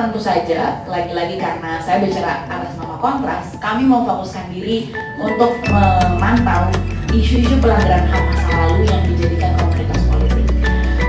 tentu saja, lagi-lagi karena saya bicara atas nama kontras, kami mau fokuskan diri untuk memantau isu-isu pelanggaran HAM masa lalu yang dijadikan komunitas politik.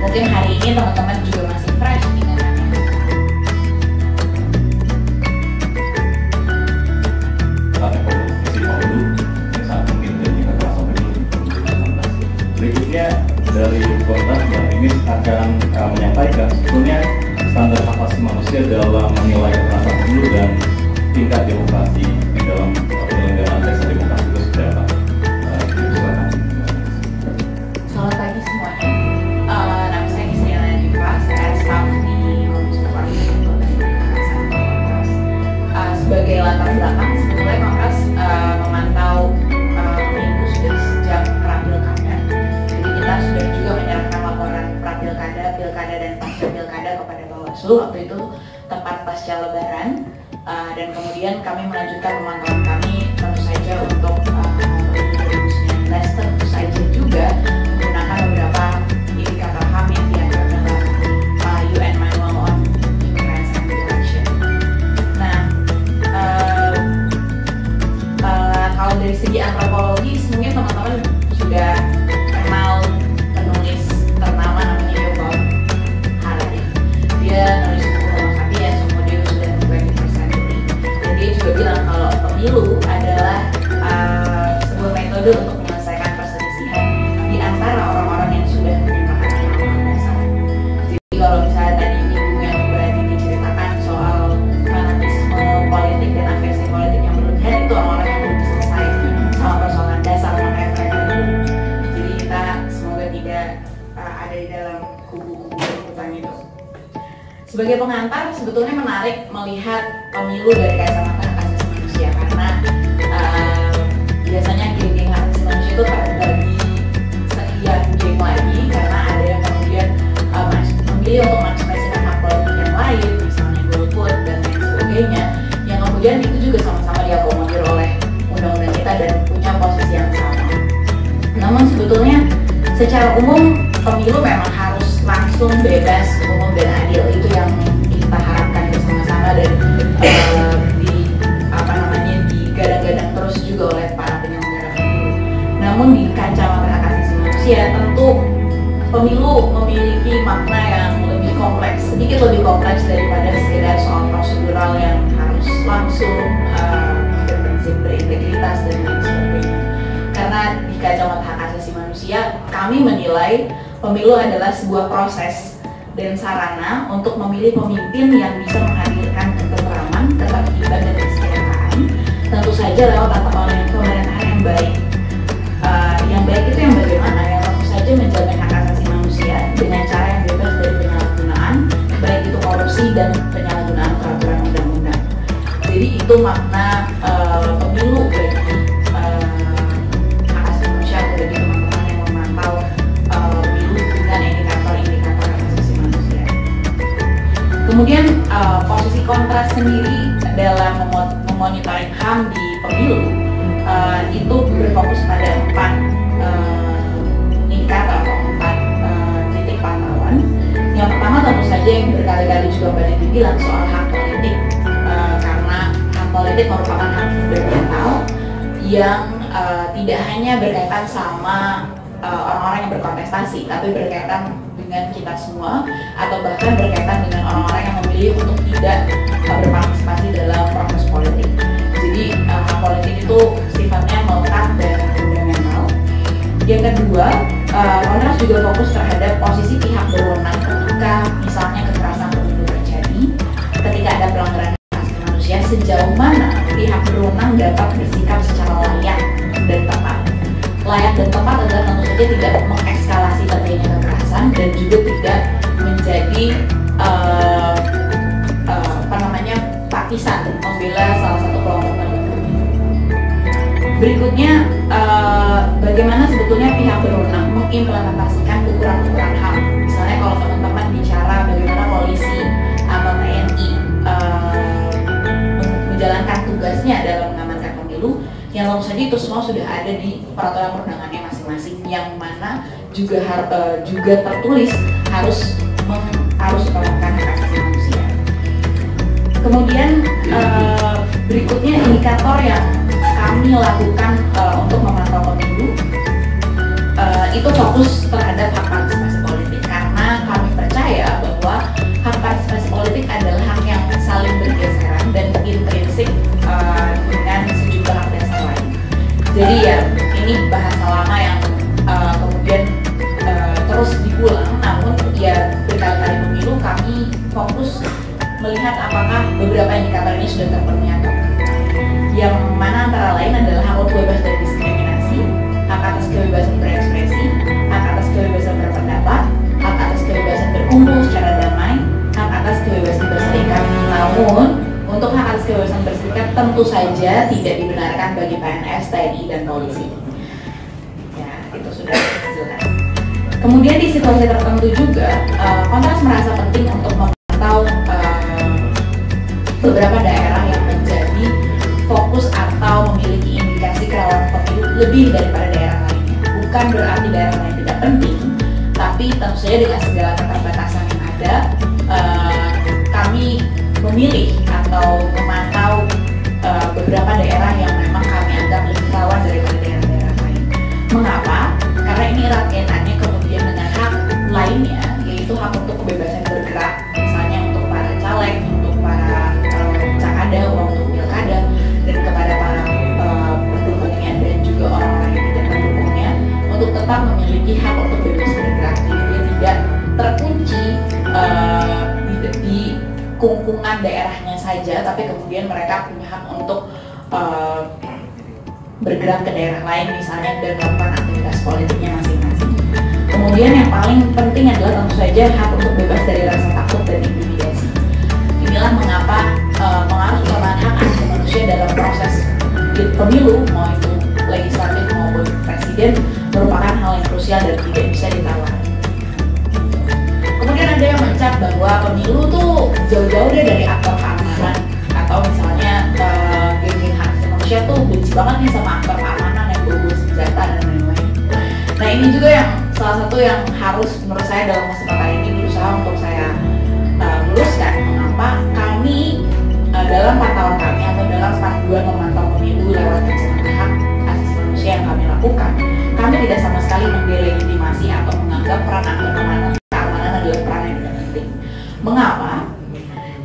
Mungkin hari ini teman-teman juga masih fresh ingatannya. Berikutnya dari Kontras Mbak ini akan uh, menyampaikan sebetulnya standar hak manusia dalam menilai kekerasan pemilu dan tingkat demokrasi di dalam penyelenggaraan pesta demokrasi pasca Lebaran. Eh, dan kemudian kami melanjutkan pemantauan kami tentu saja untuk daripada sekedar soal prosedural yang harus langsung eh, berprinsip berintegritas dan lain sebagainya. Karena di kacamata hak asasi manusia kami menilai pemilu adalah sebuah proses dan sarana untuk memilih pemimpin yang bisa menghadirkan ketentraman, ketertiban dan kesejahteraan tentu saja lewat tata kelola pemerintahan yang baik. Eh, yang baik itu yang bagaimana? Yang tentu saja menjamin hak asasi manusia dengan cara yang bebas dan penyalahgunaan peraturan undang-undang jadi itu makna eh, pemilu bagi eh, hak asasi manusia atau bagi teman-teman yang memantau eh, pemilu dengan indikator-indikator hak asasi manusia. Kemudian eh, posisi kontras sendiri dalam memo- memonitoring HAM di pemilu eh, itu berfokus pada empat eh, indikator pertama tentu saja yang berkali-kali juga banyak dibilang soal hak politik Eh, karena hak politik merupakan hak fundamental yang eh, tidak hanya berkaitan sama eh, orang-orang yang berkontestasi, tapi berkaitan dengan kita semua atau bahkan berkaitan dengan orang-orang yang memilih untuk tidak berpartisipasi dalam proses politik. Jadi hak politik itu sifatnya melekat dan fundamental. Yang kedua, eh, Kontras juga fokus terhadap posisi pihak berwenang ketika misalnya kekerasan pemilu terjadi, ketika ada pelanggaran hak asasi manusia, sejauh mana pihak berwenang dapat bersikap secara layak dan tepat. Layak dan tepat adalah tentu saja tidak mengekskalasi terjadinya kekerasan dan juga tidak menjadi eh, eh, apa namanya partisan membela salah satu kelompok tertentu. Berikutnya, eh, bagaimana sebetulnya pihak berwenang mengimplementasikan ukuran-ukuran HAM. Kalau teman-teman bicara bagaimana polisi atau TNI eh, men- menjalankan tugasnya dalam mengamankan pemilu, yang saja itu semua sudah ada di peraturan perundangannya masing-masing, yang mana juga har- eh, juga tertulis harus meng- harus utamakan hak asasi manusia. Kemudian uh, berikutnya indikator yang kami lakukan uh, untuk memantau pemilu uh, itu fokus terhadap hak bergeseran dan intrinsik uh, dengan sejumlah hak dasar lain. Jadi ya ini bahasa lama yang uh, kemudian uh, terus diulang, namun ya berkali-kali pemilu kami fokus melihat apakah beberapa indikator ini sudah terpenuhi atau Yang mana antara lain adalah hak untuk bebas dari diskriminasi, hak atas kebebasan berekspresi, hak atas kebebasan berpendapat, hak atas kebebasan berkumpul secara damai, hak atas kebebasan. Namun, untuk hak atas kebebasan berserikat tentu saja tidak dibenarkan bagi PNS, TNI, dan polisi. Ya, itu sudah jelas. Kemudian di situasi tertentu juga, uh, Kontras merasa penting untuk memantau uh, beberapa daerah yang menjadi fokus atau memiliki indikasi kerawanan pemilu lebih daripada daerah lainnya. Bukan berarti daerah lain tidak penting, tapi tentu saja dengan segala keterbatasan yang ada, memilih atau memantau uh, beberapa daerah yang memang kami anggap lebih rawan daripada daerah-daerah lain. Mengapa? Karena ini erat kaitannya kemudian dengan hak lainnya, yaitu hak untuk kebebasan bergerak, misalnya untuk para caleg, untuk para uh, cakada, untuk pilkada, dan kepada para uh, pendukungnya dan juga orang-orang yang tidak mendukungnya, untuk tetap memiliki hak kungkungan daerahnya saja, tapi kemudian mereka punya hak untuk uh, bergerak ke daerah lain misalnya dan melakukan aktivitas politiknya masing-masing. Kemudian yang paling penting adalah tentu saja hak untuk bebas dari rasa takut dan intimidasi. Inilah mengapa uh, pengaruh utama hak asasi manusia dalam proses pemilu mau itu legislatif maupun presiden merupakan hal yang krusial dan tidak bisa ditawar. Ada yang mencap bahwa pemilu tuh jauh-jauh deh dari aktor keamanan atau misalnya uh, hak manusia tuh benci banget nih sama aktor keamanan yang bawa senjata dan lain-lain. Nah ini juga yang salah satu yang harus menurut saya dalam kesempatan ini berusaha untuk saya uh, mengapa kami uh, dalam pantauan kami atau dalam panduan memantau pemilu lewat kacamata hak asasi manusia yang kami lakukan, kami tidak sama sekali mendelegitimasi atau menganggap peran aktor keamanan Mengapa?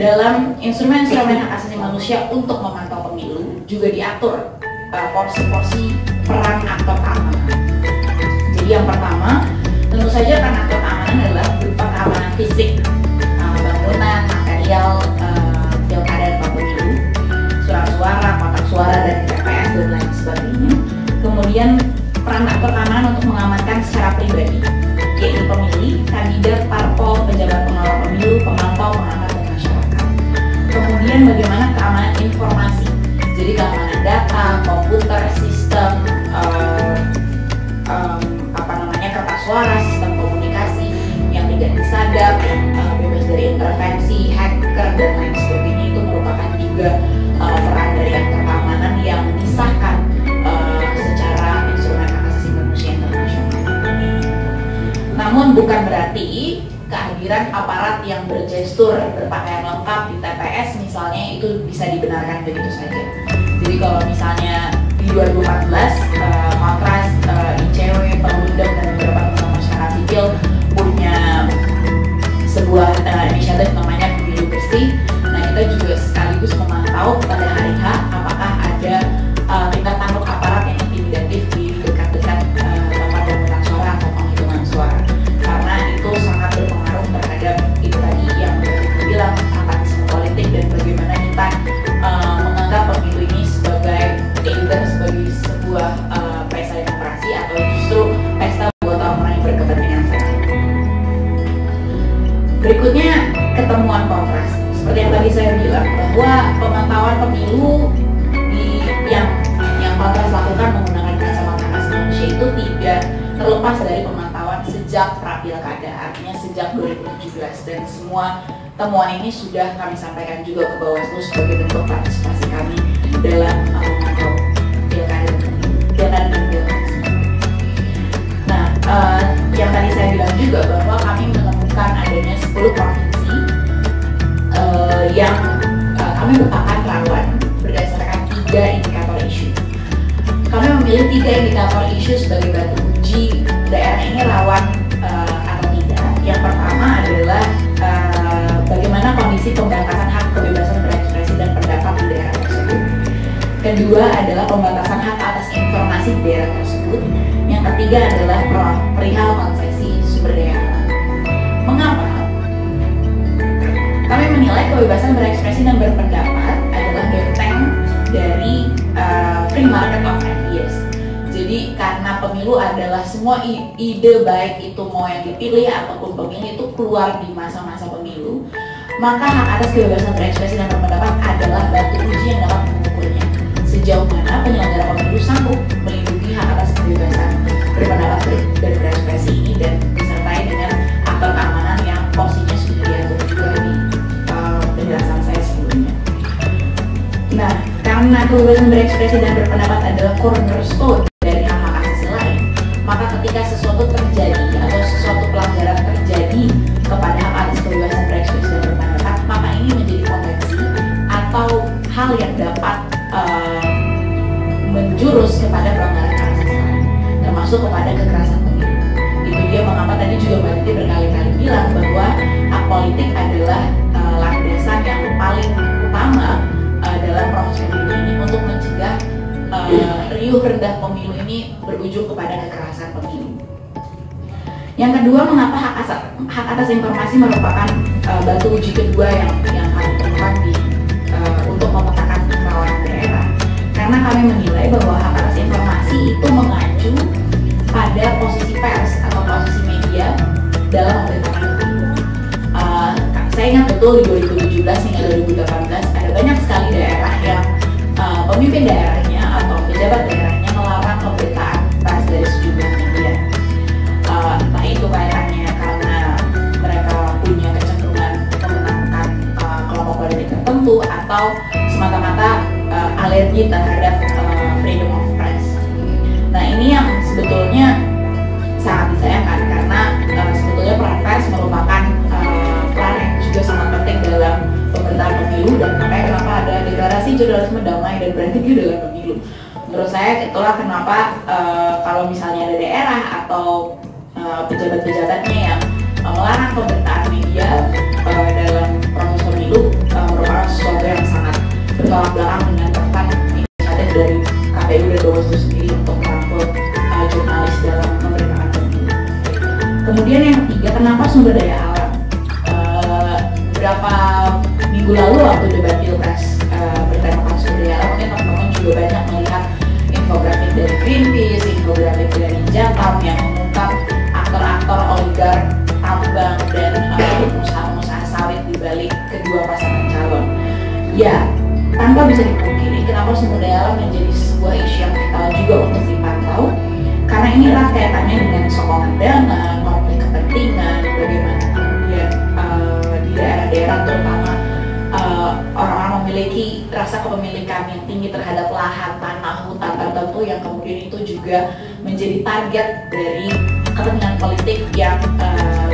Dalam instrumen-instrumen hak asasi manusia untuk memantau pemilu juga diatur porsi-porsi uh, peran aktor keamanan. Jadi yang pertama, tentu saja peran aktor keamanan adalah berupa keamanan fisik, uh, bangunan, material, uh, pilkada dan pemilu, surat suara, kotak suara dan TPS dan lain sebagainya. Kemudian peran aktor keamanan untuk mengamankan berarti kehadiran aparat yang bergestur berpakaian lengkap di TPS misalnya itu bisa dibenarkan begitu saja. Jadi kalau misalnya di 2014 yang kontras lakukan menggunakan kacamata manusia itu tidak terlepas dari pemantauan sejak prapilkada artinya sejak 2017 dan semua temuan ini sudah kami sampaikan juga ke Bawaslu sebagai bentuk partisipasi kami dalam memantau pilkada dan. Nah, uh, yang tadi saya bilang juga bahwa kami menemukan adanya 10 provinsi uh, yang uh, kami merupakan rawan berdasarkan tiga indikator memilih tiga indikator isu sebagai batu uji daerah ini rawan uh, atau tidak. Yang pertama adalah uh, bagaimana kondisi pembatasan hak kebebasan berekspresi dan pendapat di daerah tersebut. Kedua adalah pembatasan hak atas informasi di daerah tersebut. Yang ketiga adalah perihal konsesi sumber daya. Mengapa? Kami menilai kebebasan berekspresi dan berpendapat adalah benteng dari uh, free market of pemilu adalah semua ide baik itu mau yang dipilih ataupun pemilih itu keluar di masa-masa pemilu, maka hak atas kebebasan berekspresi dan berpendapat adalah batu uji yang dapat mengukurnya. Sejauh mana penyelenggara pemilu sanggup melindungi hak atas kebebasan berpendapat dan berekspresi dan disertai dengan aktor keamanan yang posisinya sudah diatur juga di uh, penjelasan saya sebelumnya. Nah, karena kebebasan berekspresi dan berpendapat adalah cornerstone dapat uh, menjurus kepada pelanggaran hak asasi termasuk kepada kekerasan pemilu. Itu dia mengapa tadi juga Mbak Titi berkali-kali bilang bahwa hak politik adalah uh, landasan yang paling utama uh, dalam proses pemilu ini untuk mencegah uh, riuh rendah pemilu ini berujung kepada kekerasan pemilu. Yang kedua, mengapa hak, asas, hak atas informasi merupakan uh, batu uji kedua yang yang Karena kami menilai bahwa hak atas informasi itu mengacu pada posisi pers atau posisi media dalam memberitakan pemilu. Uh, saya ingat betul di 2017 hingga 2018 ada banyak sekali daerah yang uh, pemimpin daerahnya atau pejabat daerahnya melarang pemberitaan pers dari sejumlah media. Uh, itu kaitannya karena mereka punya kecenderungan memenangkan uh, kelompok politik tertentu atau semata-mata uh, alergi terhadap uh, debat pilpres uh, sumber daya alam, mungkin teman-teman juga banyak melihat infografik dari Greenpeace, infografik dari Jatam yang mengungkap aktor-aktor oligark tambang dan uh, usaha-usaha sawit di balik kedua pasangan calon. Ya, tanpa bisa dipungkiri kenapa sumber menjadi sebuah isu yang vital juga untuk dipantau karena ini erat kaitannya dengan sokongan dana, konflik kepentingan, bagaimana memiliki rasa kepemilikan yang tinggi terhadap lahan, tanah, hutan tertentu yang kemudian itu juga menjadi target dari kepentingan politik yang uh,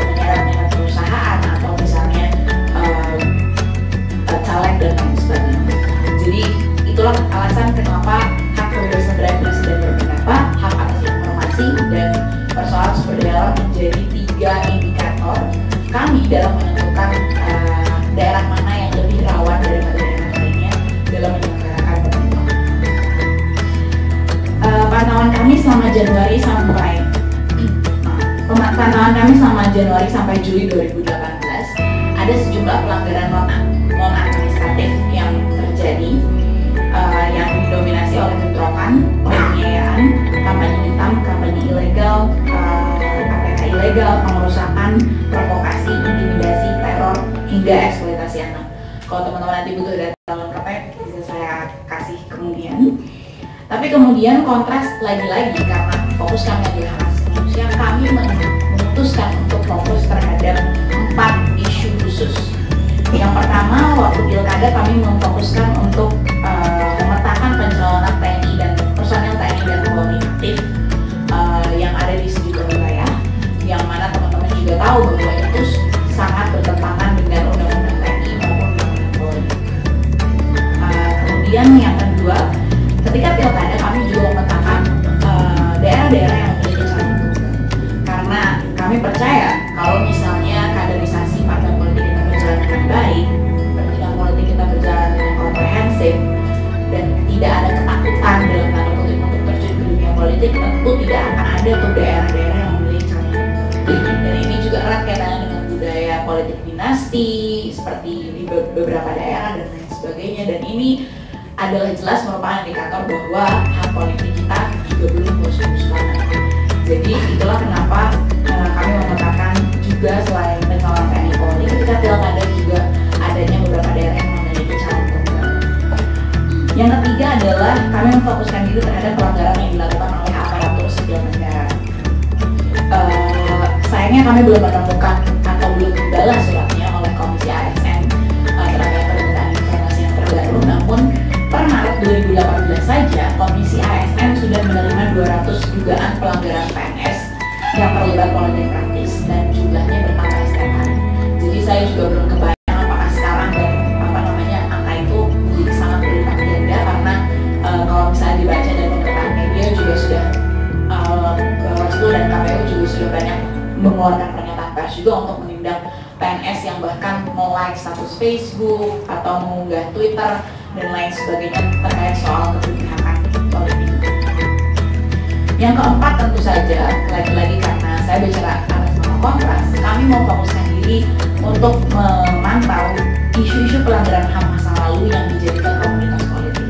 ilegal, pengerusakan, provokasi, intimidasi, teror, hingga eksploitasi anak. Kalau teman-teman nanti butuh data lengkapnya bisa saya kasih kemudian. Tapi kemudian kontras lagi-lagi karena fokus kami adalah hak manusia, kami memutuskan untuk fokus terhadap empat isu khusus. Yang pertama, waktu pilkada kami memfokuskan untuk uh, memetakan pencalonan TNI dan personel TNI dan Polri aktif ketika pilkada kami juga memetakan eh, daerah-daerah yang memiliki calon karena kami percaya kalau misalnya kaderisasi partai politik kita berjalan dengan baik pendidikan politik kita berjalan dengan komprehensif dan tidak ada ketakutan dalam tanda kutip untuk terjun ke dunia politik tentu tidak akan ada untuk daerah-daerah yang memiliki calon dan ini juga erat kaitannya dengan budaya politik dinasti seperti di beberapa daerah dan lain sebagainya. Dan ini adalah jelas bahwa hak politik kita juga belum banget jadi itulah kenapa uh, kami mengatakan juga selain pencalonan TNI Polri ketika pilkada juga adanya beberapa daerah yang memiliki calon tunggal yang ketiga adalah kami memfokuskan diri terhadap pelanggaran yang dilakukan oleh aparatur sipil negara. Uh, sayangnya kami belum menemukan atau belum dibalas suratnya oleh Komisi ASN uh, terkait permintaan informasi yang terbaru. Namun Maret 2018 saja Komisi ASN sudah menerima 200 dugaan pelanggaran PNS yang terlibat politik praktis dan jumlahnya bertambah hari. Jadi saya juga belum kebayang apakah sekarang dan apa namanya angka itu sangat berlipat ganda karena uh, kalau misalnya dibaca dari pemberitaan media juga sudah uh, Bawaslu dan KPU juga sudah banyak mengeluarkan pernyataan pers juga untuk menindak PNS yang bahkan nge-like status Facebook atau mengunggah Twitter dan lain sebagainya terkait soal keberpihakan politik. Yang keempat tentu saja, lagi-lagi karena saya bicara atas nama kontras, kami mau fokuskan diri untuk memantau isu-isu pelanggaran HAM masa lalu yang dijadikan komunitas politik.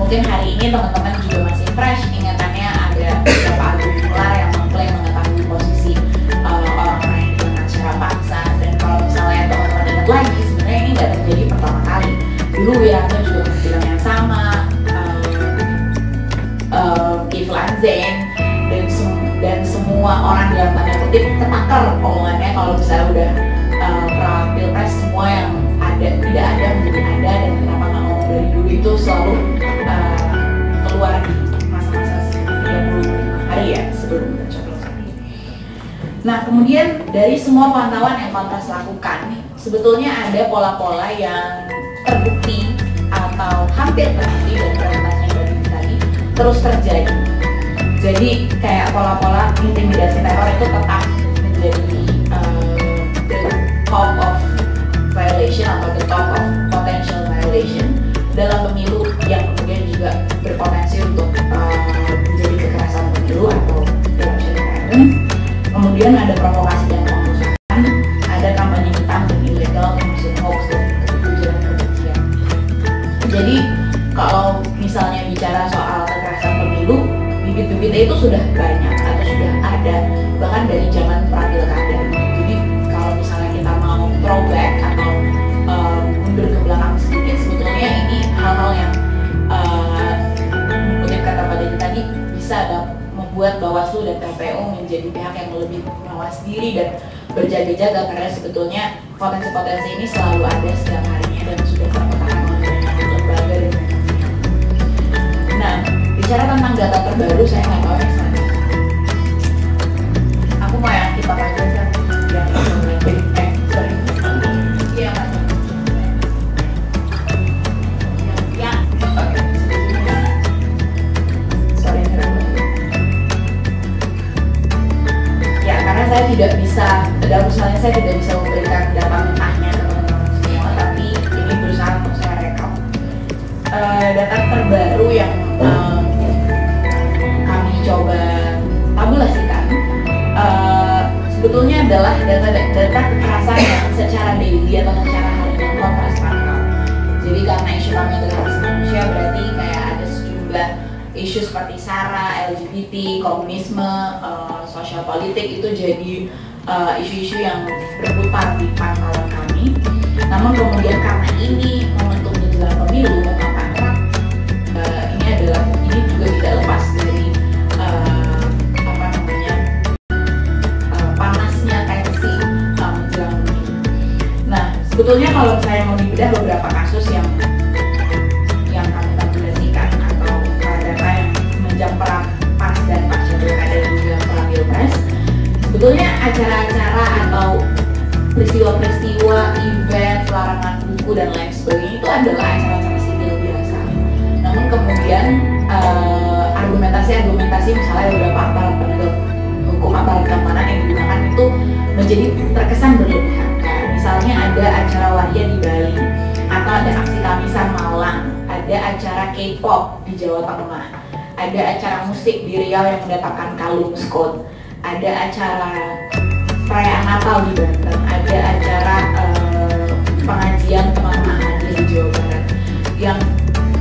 Mungkin hari ini teman-teman juga masih fresh ingatannya ada beberapa argumentar yang mengklaim mengetahui posisi uh, orang-orang yang digunakan secara paksa dan kalau misalnya teman-teman ingat lagi sebenarnya ini nggak terjadi pertama kali dulu Wiranto Zain dan sem dan semua orang dalam tanda kutip ketakar omongannya kalau misalnya udah uh, pra pilpres semua yang ada tidak ada menjadi ada dan kenapa nggak ngomong dari dulu itu selalu uh, keluar di masa-masa 35 hari ya sebelum pencoblosan. Nah kemudian dari semua pantauan yang Kontras lakukan sebetulnya ada pola-pola yang terbukti atau hampir terbukti pernyataannya dari tadi terus terjadi. Jadi kayak pola-pola intimidasi teror itu tetap menjadi uh, the top of violation atau the top of potential violation dalam pemilu yang data terbaru saya nggak tahu adalah data data kekerasan yang secara daily atau secara harian kontras pantau. Jadi karena isu kami hak asasi manusia berarti kayak ada sejumlah isu seperti SARA, LGBT, komunisme, eh, sosial politik itu jadi eh, isu-isu yang berputar di pantauan kami. Namun kemudian karena ini momentum menjelang pemilu, sebetulnya kalau saya mau dibedah beberapa kasus yang yang kami tabulasikan atau data yang menjam pra pas dan pasca pilkada dan juga pilpres, sebetulnya acara-acara atau peristiwa-peristiwa, event, larangan buku dan lain sebagainya itu adalah acara-acara sipil biasa. Namun kemudian uh, argumentasi-argumentasi misalnya beberapa aparat penegak hukum aparat keamanan yang digunakan itu menjadi terkesan berlebihan. Misalnya ada acara waria di Bali atau ada aksi kamisan Malang, ada acara K-pop di Jawa Tengah. ada acara musik di Riau yang mendatangkan kalung Scott ada acara perayaan Natal di Banten ada acara uh, pengajian teman-teman di Jawa Barat yang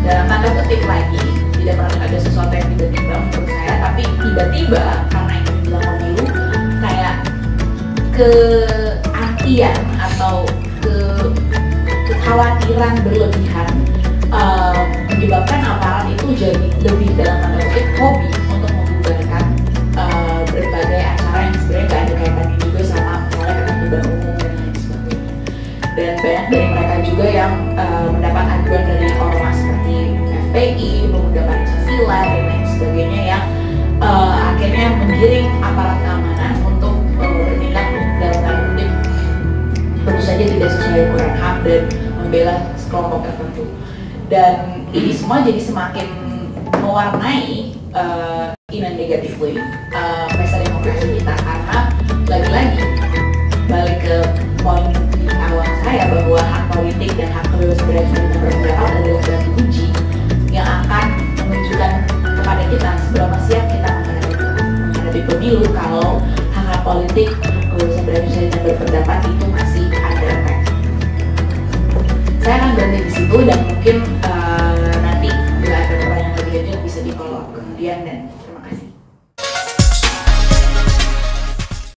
dalam tanda kutip lagi tidak pernah ada sesuatu yang tiba-tiba menurut saya tapi tiba-tiba karena ini bilang pemilu kayak ke kekhawatiran berlebihan uh, menyebabkan aparat itu jadi lebih dalam tanda kutip hobi untuk membubarkan uh, berbagai acara yang sebenarnya gak ada kaitannya juga sama misalnya ketertiban umum dan lain sebagainya. Dan banyak dari mereka juga yang uh, mendapat aduan dari ormas seperti FPI, Pemuda Pancasila dan lain sebagainya yang uh, akhirnya menggiring aparat keamanan untuk uh, bertindak dalam tanda kutip tentu saja tidak sesuai ukuran HAM dan membela kelompok tertentu. Dan ini semua jadi semakin mewarnai uh, in a negative way uh, demokrasi kita. Karena lagi-lagi balik ke poin awal saya bahwa hak politik dan hak kebebasan berekspresi berpendapat adalah suatu kunci yang akan menunjukkan kepada kita seberapa siap kita menghadapi pemilu kalau hak, politik kebebasan berekspresi dan berpendapat